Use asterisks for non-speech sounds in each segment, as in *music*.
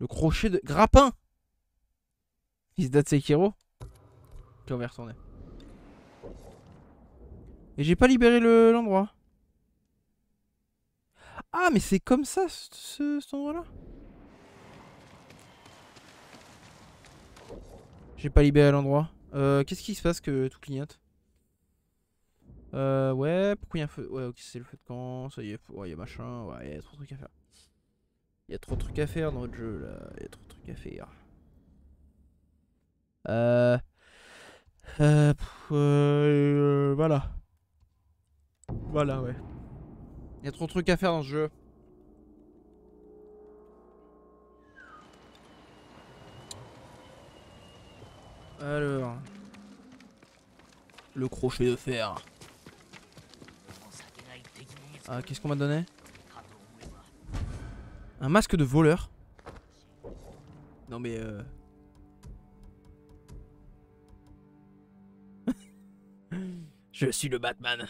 Le crochet de. Grappin Il se Sekiro? Ok, on va y retourner. Et j'ai pas libéré le- l'endroit. ah, mais c'est comme ça, ce- cet endroit-là? J'ai pas libéré l'endroit. Euh, Qu'est-ce qui se passe que tout clignote? Euh, ouais, pourquoi il y a un feu Ouais, ok, c'est le feu de camp, ça y est, ouais, il y a machin, ouais, il y a trop de trucs à faire. Il y a trop de trucs à faire dans votre jeu, là, il y a trop de trucs à faire. Euh... Euh... euh, voilà. Voilà, ouais. Il y a trop de trucs à faire dans ce jeu. Alors... Le crochet de fer. Ah, qu'est-ce qu'on m'a donné? Un masque de voleur Non mais euh... *laughs* Je suis le Batman.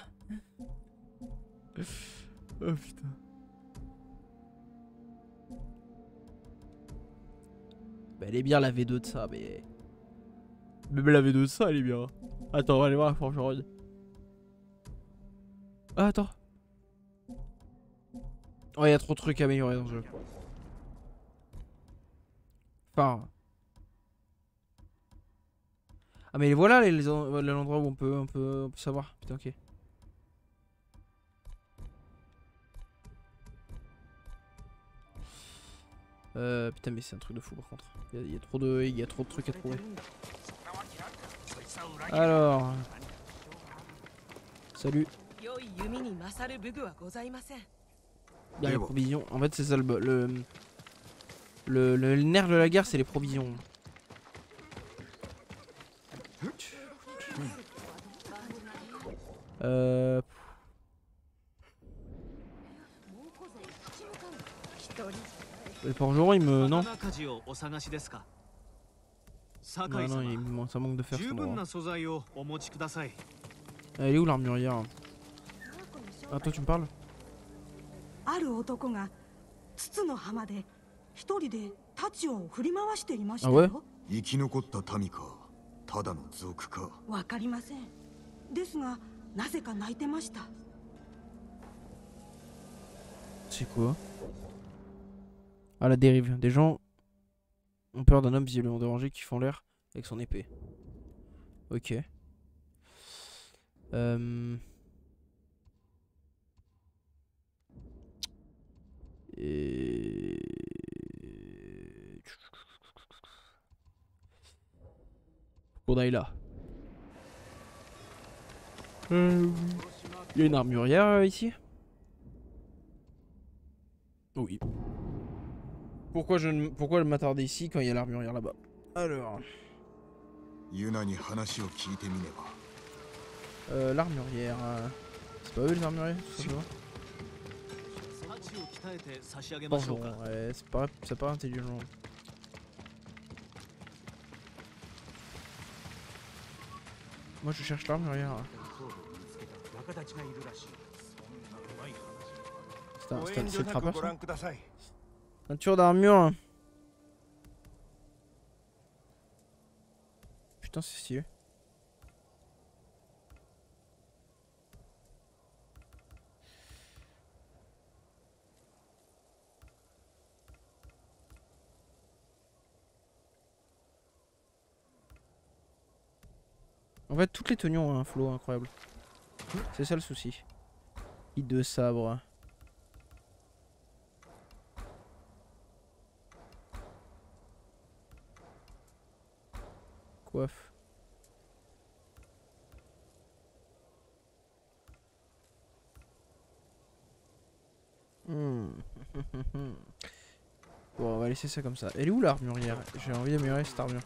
*laughs* oh putain. Bah elle est bien la V2 de ça, mais... Même la V2 de ça, elle est bien. Attends, on va aller voir la forgeronne. Ah, attends. Oh, il y a trop de trucs à améliorer dans ce jeu. Enfin... Ah mais voilà les, les l'endroit où on peut, on peut, on peut savoir. Putain ok. Euh, putain mais c'est un truc de fou par contre. Il y, a- il y a trop de, il y a trop de trucs à trouver. Alors, salut. Bah, Bien, les provisions. En fait, c'est ça le, le, nerf de la guerre, c'est les provisions. Euh... Pour il me... Non. Non, non, ça manque de faire. Elle est où l'armurière? Ah, Attends, tu me parles? ある男が筒の浜で一人で太刀を振り回していましたよ生き残った民かただの族かわかりませんですがなぜか泣いてました C'est quoi À la dérive. Des gens ont peur d'un homme visiblement dérangé qui font l'air avec son épée. Ok. Euh... Et... Qu'on aille là. Il y a une armurière euh, ici? Oui. Pourquoi je ne... pourquoi m'attarder ici quand il y a l'armurière là-bas? Alors. Euh, l'armurière. Euh, c'est pas eux les armuriers, Bonjour, c'est pas, pas intelligent. Moi je cherche l'arme, rien. C'est crapache. Ceinture d'armure. Putain, c'est stylé. Fait, toutes les tenues ont un flow incroyable. C'est ça le souci. Hit de sabre. Coiffe. Hmm. *laughs* bon, on va laisser ça comme ça. Elle est où l'armurière? J'ai envie d'améliorer cette armure.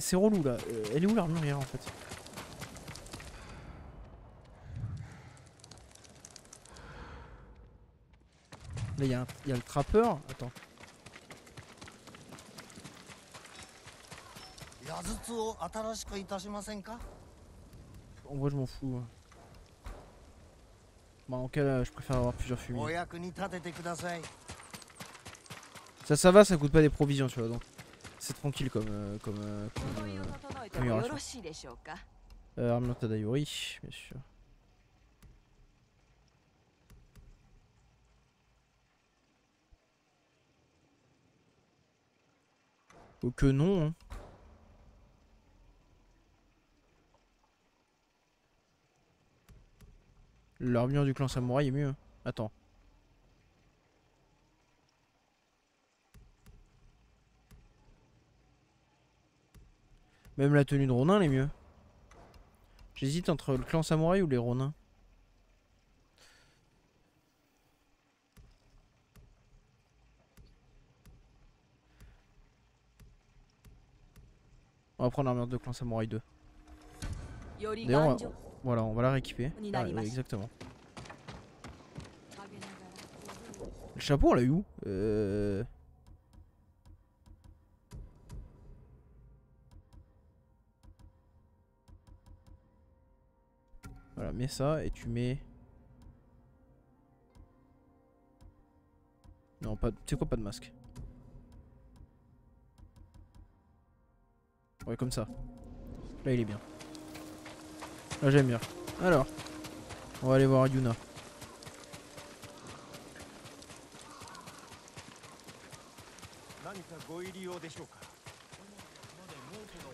c'est relou là. Euh, elle est où l'armurière en fait? Là, il y, a le trappeur. Attends. En vrai, je m'en fous. Hein. Bah, en cas, là, je préfère avoir plusieurs fumiers. Ça, ça va, ça coûte pas des provisions, tu vois, donc tranquille comme euh, comme, euh, comme, euh, comme euh, bien sûr. Ou que non. Hein. L'armure du clan samouraï est mieux. Hein. Attends. Même la tenue de Ronin, elle est mieux. J'hésite entre le clan samouraï ou les Ronins. On va prendre l'armure de clan samouraï 2. D'ailleurs, on va... voilà, on va la rééquiper. Ah, ouais, exactement. Le chapeau, on l'a eu où? Euh... Voilà, mets ça et tu mets. Non, pas. Sais quoi, pas de masque. Ouais, comme ça. Là, il est bien. Là, j'aime bien. Alors, on va aller voir Yuna.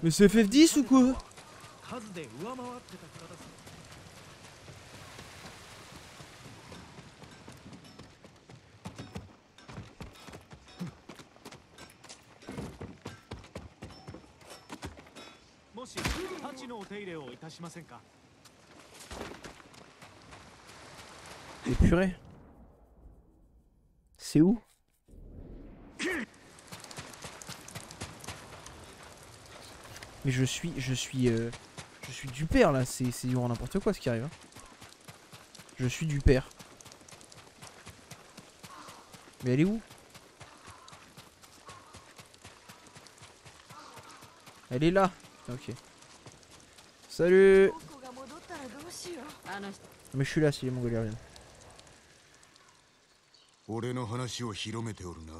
Mais c'est FF10 ou quoi? Et purée. C'est où? Mais je suis, je suis, euh, je suis du père là. C'est, c'est du grand n'importe quoi ce qui arrive. hein. Je suis du père. Mais elle est où? Elle est là. Ok. Salut. ここが戻ったらどうしようあの人 Mais je suis là si les Mongols reviennent. 俺の話を広めておるな。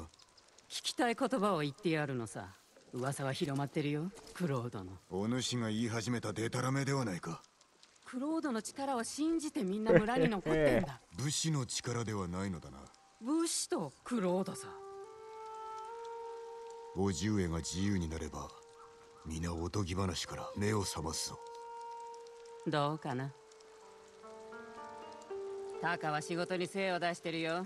聞きたい言葉を言ってやるのさ。噂は広まってるよ。クロードの。お主が言い始めたデタラメではないか。クロードの力を信じてみんな村に残ってんだ。*laughs* 武士の力ではないのだな。武士とクロードさ。叔父上が自由になれば皆おとぎ話から目を覚ますぞ *laughs* どうかな？タカは仕事に精を出してるよ。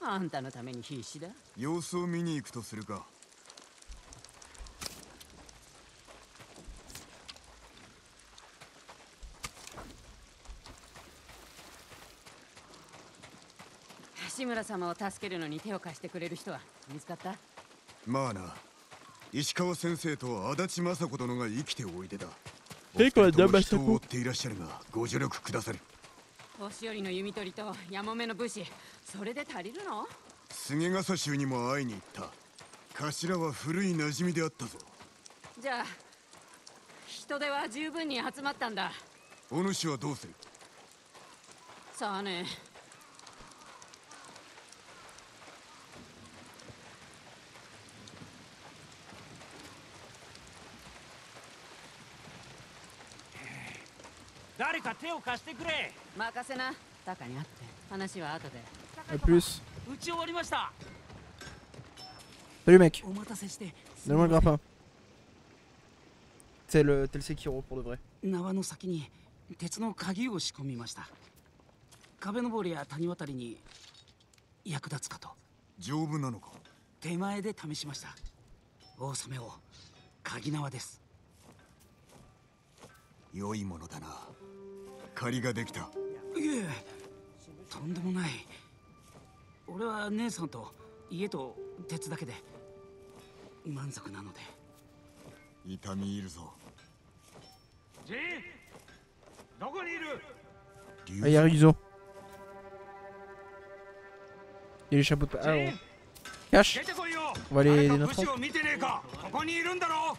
あんたのために必死だ。様子を見に行くとするか。志村様を助けるのに手を貸してくれる人は見つかった？まあな。石川先生と足立雅子殿が生きておいでだえこれお二人ともダマ人を追っていらっしゃるがご助力くだされ年寄りの弓取りとヤモメの武士。それで足りるの？菅笠衆にも会いに行った。頭は古い馴染みであったぞ。じゃあ人手は十分に集まったんだ。お主はどうする？さあね誰か手を貸してくれ。任せな。タカに会って。話は後で。A plus. 打ち終わりました。Salut mec. お待たせして。Donne-moi le grappin. T'es le, t'es le Sekiro pour de vrai. 縄の先に鉄の鍵を仕込みました壁登りや谷渡りに役立つかと丈夫なのか手前で試しました大染を鍵縄です良いものだな借りができた。いえとんでもない。俺は姉さんと家と鉄だけで満足なので。痛み入るぞ。ジンどこにいる？Ah, y'a Ryuzo. Il y a les chapeaux de. Ah, ジ on... ン Cache 出てこいよ。On va les, 誰 les か notre 武士を見てねえか。ここにいるんだろ。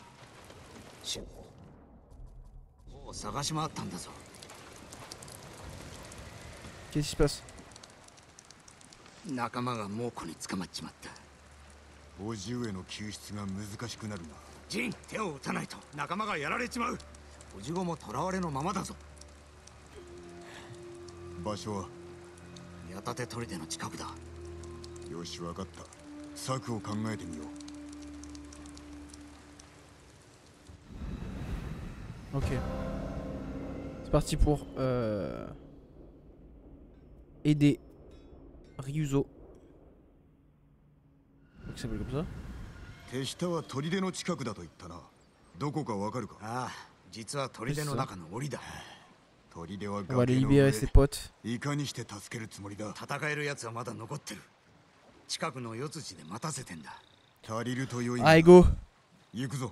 もう探し回ったんだぞ Qu'est-ce qui se passe 仲間が猛虎に捕まっちまった。叔父上の救出が難しくなるな。ジン手を打たないと仲間がやられちまう。おじごも囚われのままだぞ。場所は？矢立砦の近くだ。よし分かった。策を考えてみよう。Ok. C'est parti pour euh, aider Ryuzo. Donc, ça s'appelle comme ça? 手下は砦の近くだと言ったな。どこかわかるか？ああ実は砦の中の檻だ。砦は崖の libérer 上 ses potes. いかにして助けるつもりだ？戦える奴はまだ残ってる。近くの四辻で待たせてんだ。足りると良い行くぞ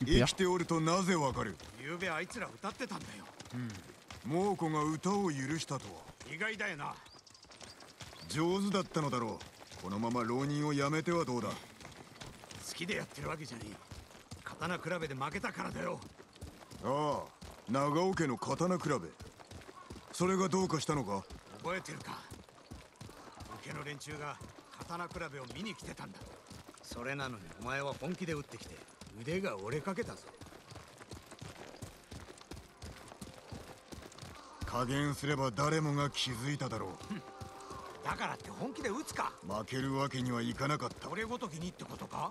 生.きておるとなぜわかる？昨べあいつら歌ってたんだよ。猛虎が歌を許したとは。意外だよな。上手だったのだろう。このまま浪人をやめてはどうだ。好きでやってるわけじゃねえ刀比べで負けたからだよ。ああ。長尾家の刀比べ。それがどうかしたのか？覚えてるか？受けの連中が刀比べを見に来てたんだ。それなのにお前は本気で打ってきて腕が折れかけたぞ。加減すれば誰もが気づいただろだからって本気で打つか。う負けるわけにはいかなかった。俺ごときにってことか。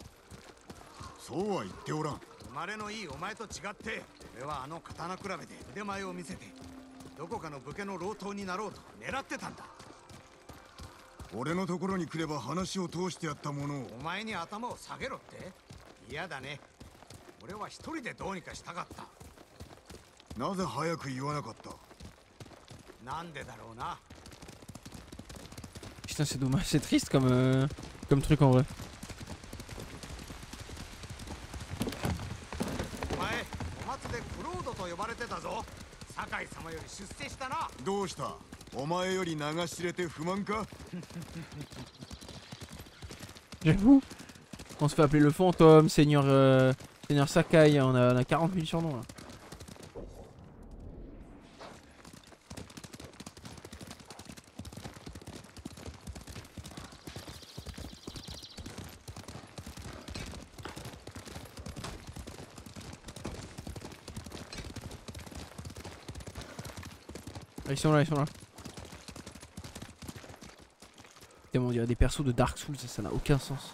そうは言っておらん。生まれのいいお前と違って俺はあの刀比べで腕前を見せてどこかの武家の老頭になろうと狙ってたんだ。俺のところに来れば話を通してやったものを。お前に頭を下げろって。嫌だね俺は一人でどうにかしたかったなぜ早く言わなかったなんでだろうな Putain, c'est dommage, c'est triste comme, euh, comme truc en vrai. J'avoue, on se fait appeler le fantôme, seigneur, euh, Seigneur Sakai. On a, on a 40 000 surnoms là. Ah, Ils sont là, ils sont là. Putain, on dirait des persos de Dark Souls, ça n'a aucun sens.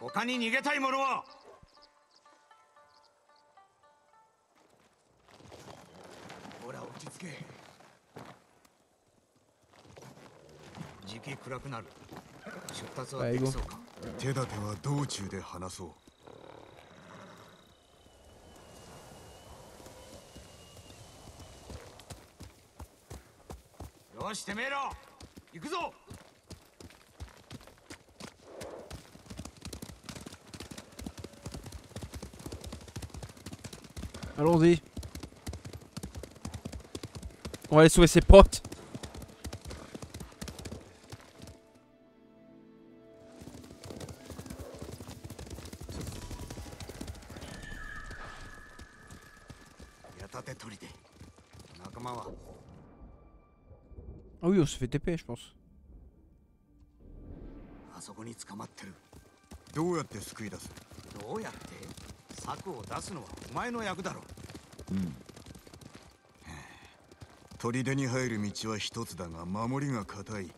他に逃げたい者は？ほら落ち着け。時期暗くなる。出発はできそうか。手立ては道中で話そう。よしてめえら。行くぞ Allons-y. On va aller sauver ses potes. Ah oui, on se fait TP, je pense. Ah, 策を出すのはお前の役だろう。ん。砦に入る道は一つだが守りが固い。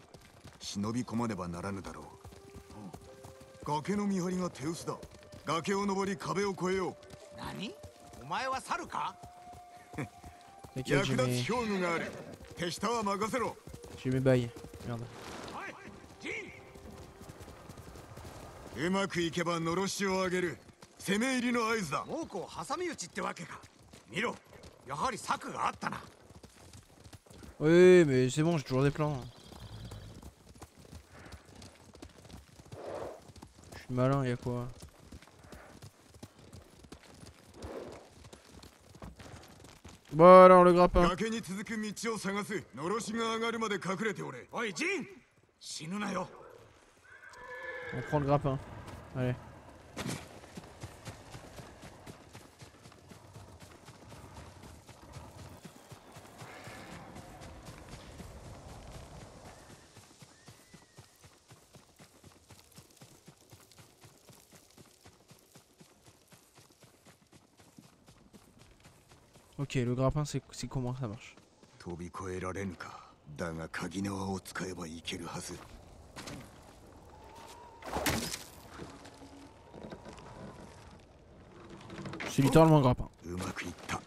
忍び込まねばならぬだろう。崖の見張りが手薄だ。崖を登り壁を越えよ何？お前は猿か？*laughs* 役立つ兵具がある。手下は任せろ。j'ai mes bails. Merde. うまくいけばのろしを上げる攻め入りの合図だ猛虎を挟み撃ちってわけか見ろやはり策があったな Oui, mais c'est bon, j'ai toujours des plans. Je suis malin, y'a quoi Bon alors le grappin. 崖に続く道 Ok, le grappin, c'est c'est comment ça marche 飛び越えられぬかだが鍵縄を使えばいけるはず C'est littéralement un grappin. うまくいった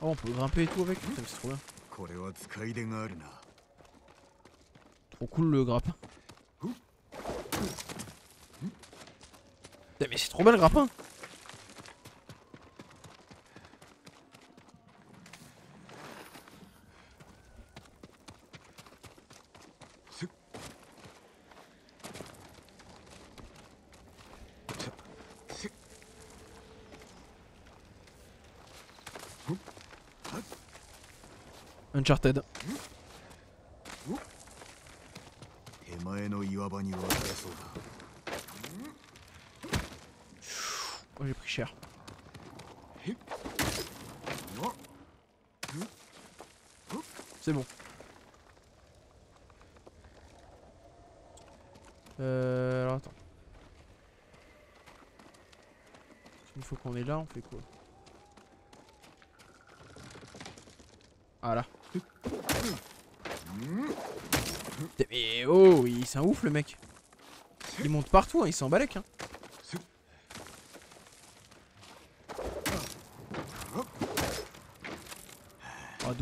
Oh, on peut grimper et tout avec Putain, mais C'est trop bien. これは使い出があるな Trop cool le grappin. Mais c'est trop bien le grappin Uncharted. J'ai pris cher. C'est bon. Euh, alors attends. Une fois qu'on est là, on fait quoi? Ah là. Mais oh, il c'est un ouf le mec. Il monte partout, hein, il s'en balèque. Hein. Ah,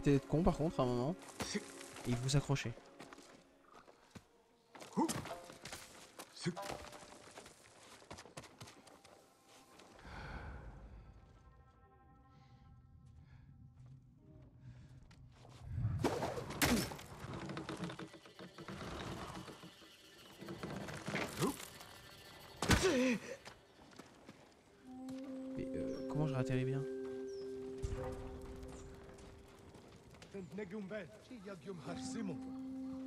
arrêter d'être con par contre un moment. Et vous accrocher. Mais euh, comment je réatterris bien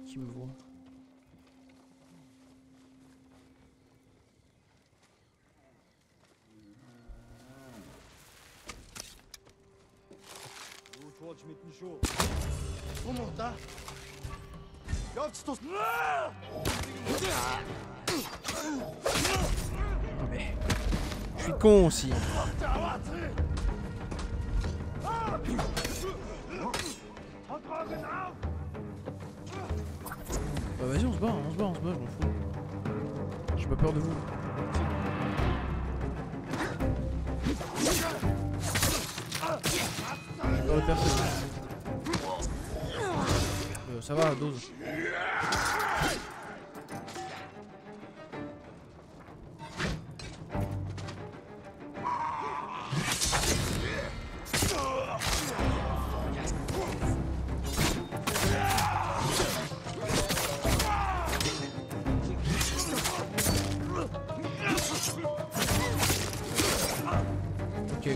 Qui me voit Ah mais... Je suis con aussi. Bah vas-y on se bat, on se bat, on se bat, je m'en fous. J'ai pas peur de vous. J'ai peur de personne. Ça va, dose.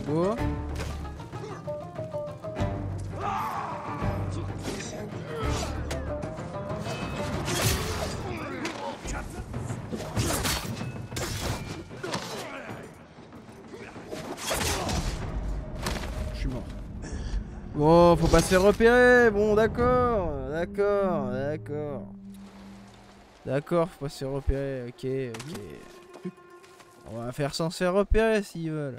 Je suis mort. Bon, faut pas se faire repérer. Bon, d'accord, d'accord, d'accord. D'accord, faut pas se faire repérer. Ok, ok. On va faire sans se faire repérer s'ils veulent.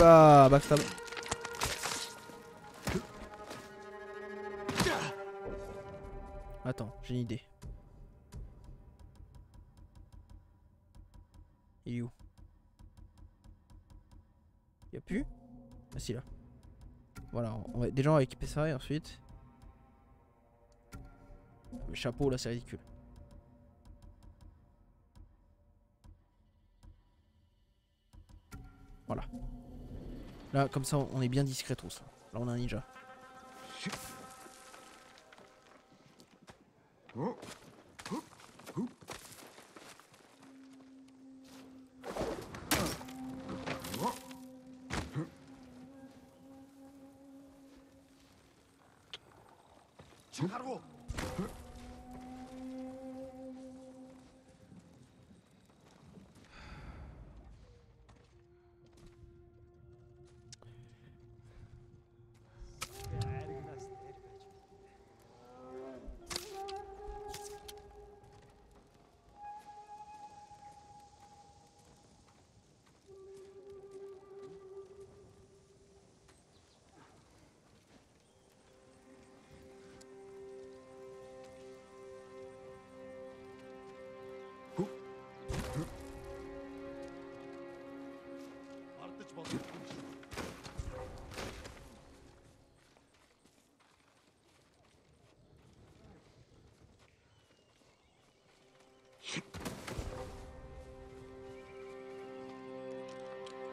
Là, backstab. Attends, j'ai une idée. Il est où? Y'a plus? Ah si là. Voilà, on va, déjà on équiper ça et ensuite... Le chapeau là c'est ridicule. Là comme ça on est bien discret tous. Là on a un ninja. Oh.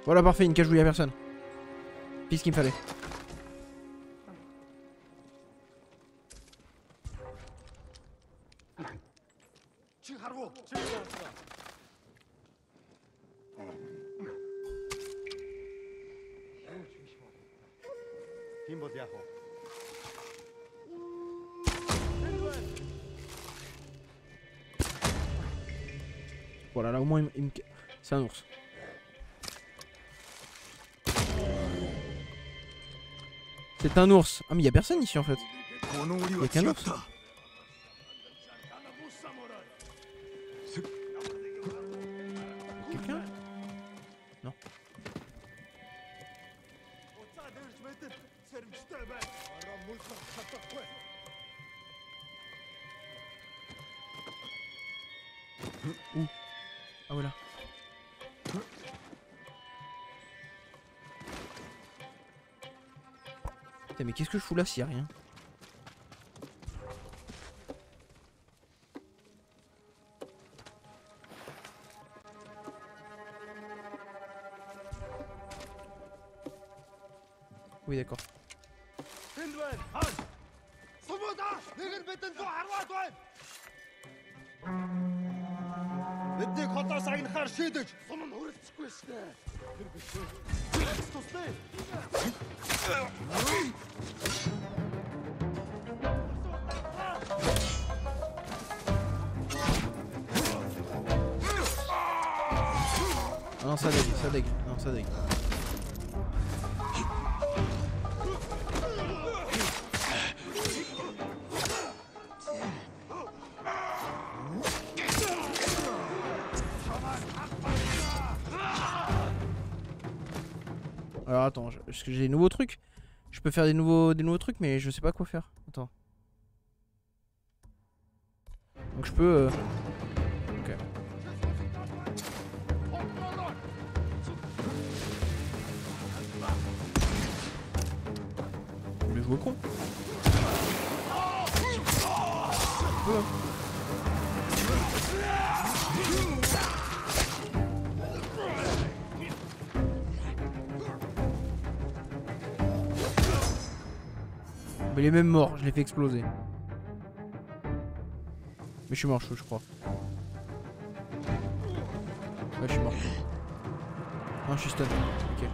Voilà parfait, une cage où il y a personne. Puis ce qu'il me fallait. Voilà, là au moins il me... C'est un ours. C'est un ours. Ah, mais il a personne ici en fait. Il a qu'un ours. Quelqu'un? Non. Où? Ah voilà. Putain mais qu'est-ce que je fous là s'il y a rien Oui d'accord. بدك خطا عين خرشيدك صمم هورك تكوشنا Ah non ça dégue, ça dégue, non ça dégue. parce que j'ai des nouveaux trucs. Je peux faire des nouveaux, des nouveaux trucs, mais je sais pas quoi faire. Attends. Donc je peux... Euh... Ok. Je voulais jouer con. Il est même mort, je l'ai fait exploser. Mais je suis mort, je, je crois. Ouais, je suis mort. Non, je suis stun. Ok.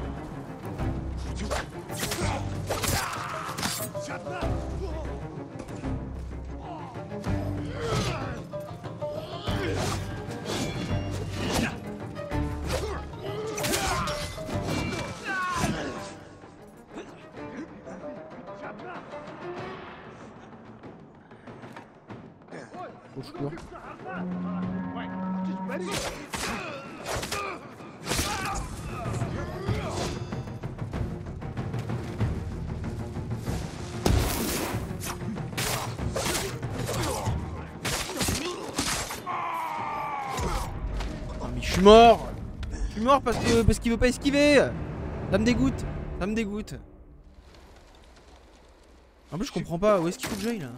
Parce que parce qu'il veut pas esquiver. Ça me dégoûte. Ça me dégoûte. En plus je comprends pas, où est-ce qu'il faut que j'aille là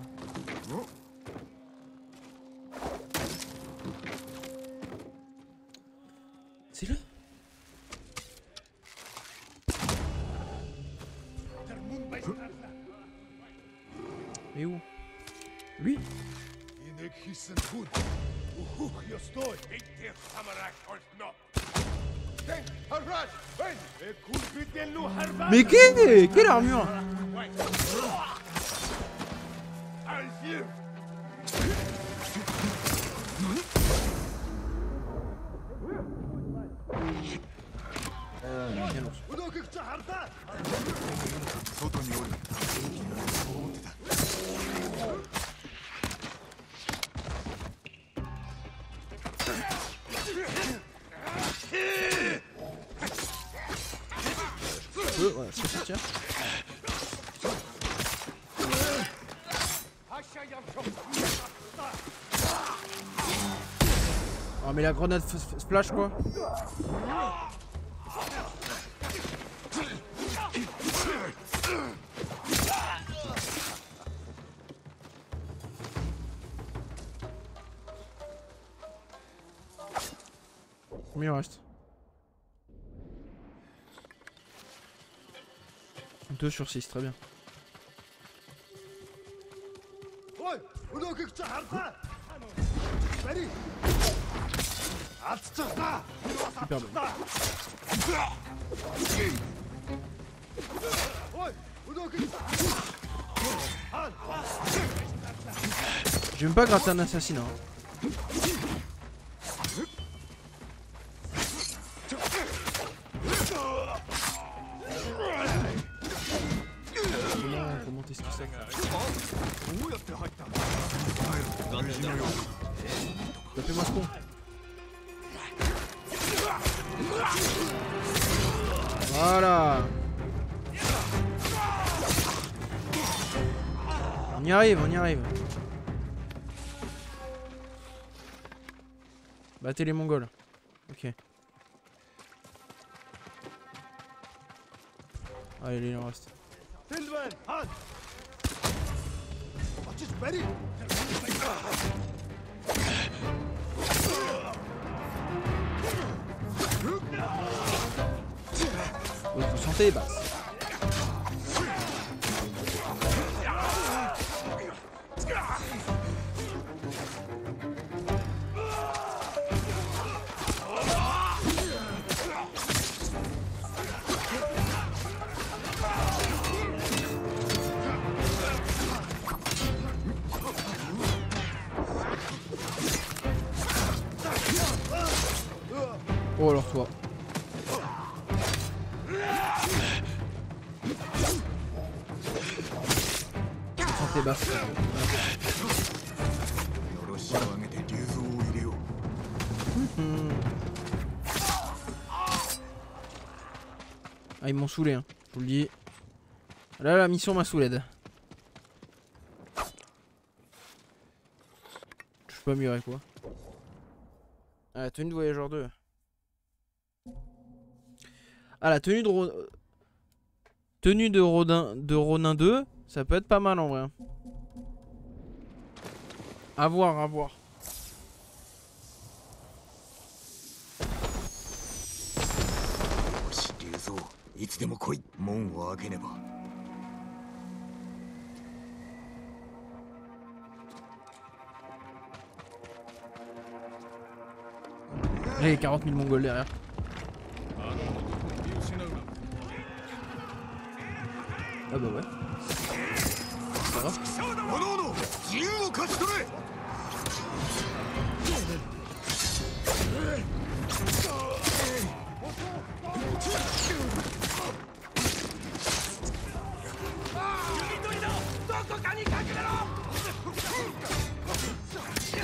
C'est là Mais où Lui Mais quelle, quelle armure la grenade splash quoi Combien il reste? 2 sur 6, très bien. J'aime pas gratter un assassinat. hein. On y arrive, on y arrive. Battez les mongols. Ok. Allez, il en reste. Votre santé est basse. Oh alors toi. Ah ils m'ont saoulé hein, je vous le dis. Ah là la mission m'a saoulé. Je peux améliorer quoi. Ah, la tenue de voyageur 2. Ah, la tenue de Rodin. Euh, tenue de Rodin, de Ronin 2. Ça peut être pas mal en vrai. A voir, à voir. Il y a 40 000 mongols derrière. Ah bah ouais. Va おのおの自由を勝ち取れ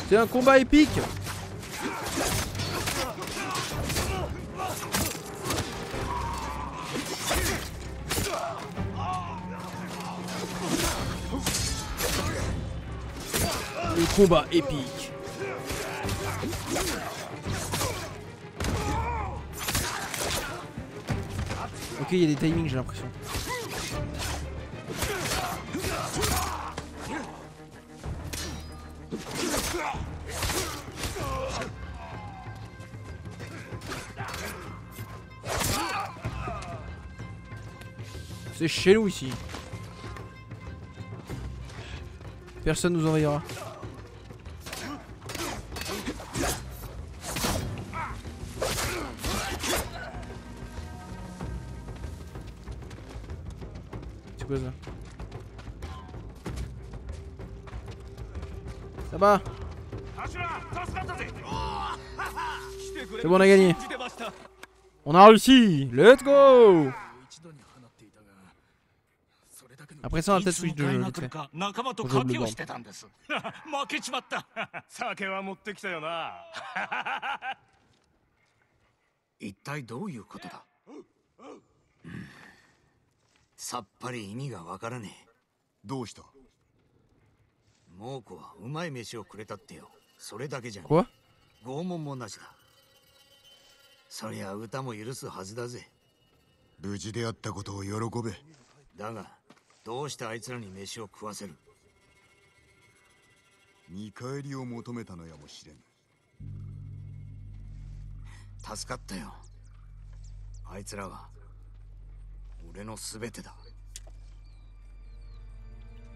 C'est un combat épique combat épique Ok, il y a des timings, j'ai l'impression. C'est chez nous ici. Personne nous envahira. Ça va C'est bon, on a gagné. On a réussi. Let's go. Après ça, on va peut-être switch de jeu. がさっぱり意味がわからねえ。どうした？猛虎はうまい飯をくれたってよ。それだけじゃね Quoi 拷問もなしだ。そりゃ歌も許すはずだぜ。無事であったことを喜べ。だがどうしてあいつらに飯を食わせる？見返りを求めたのやもしれん助かったよ。あいつらは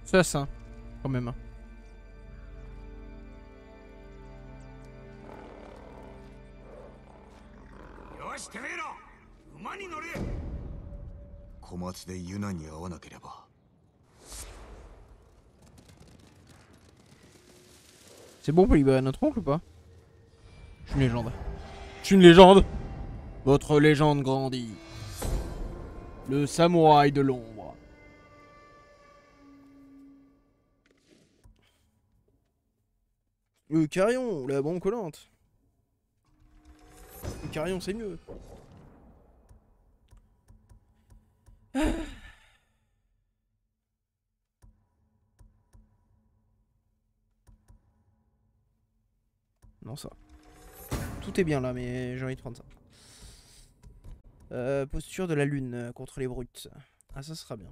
C'est ça, quand même. C'est bon pour libérer notre oncle ou pas? Je suis une légende. Je suis une légende Votre légende grandit. Le samouraï de l'ombre. Le carillon, la bombe collante. Le carillon, c'est mieux. *sighs* Non, ça. Tout est bien là, mais j'ai envie de prendre ça. Euh, posture de la lune euh, contre les brutes. Ah, ça sera bien.